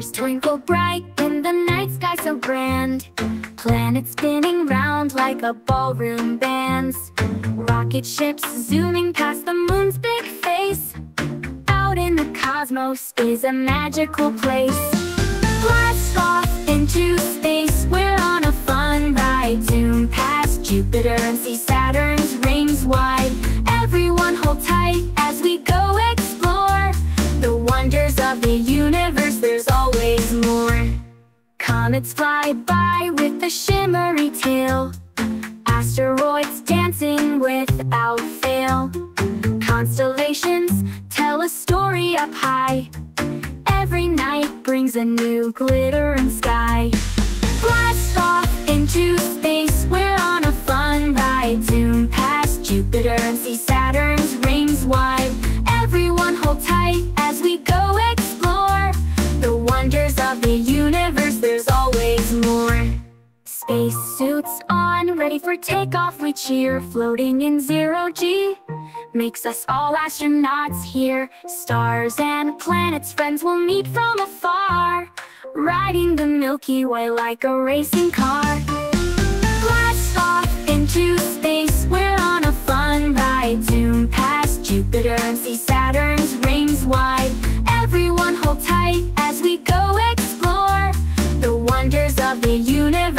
Stars twinkle bright in the night sky so grand. Planets spinning round like a ballroom band Rocket ships zooming past the moon's big face. Out in the cosmos is a magical place. Blast off into space, we're on a fun ride. Zoom past Jupiter and see Saturn's Comets fly by with a shimmery tail Asteroids dancing without fail. Constellations tell a story up high. Every night brings a new glittering sky. Blast off into space, we're on a fun ride. Zoom past Jupiter and see Saturn's Spacesuits on, ready for takeoff, we cheer. Floating in zero G makes us all astronauts here. Stars and planets, friends will meet from afar. Riding the Milky Way like a racing car. Blast off into space, we're on a fun ride. Zoom past Jupiter and see Saturn's rings wide. Everyone hold tight as we go explore the wonders of the universe.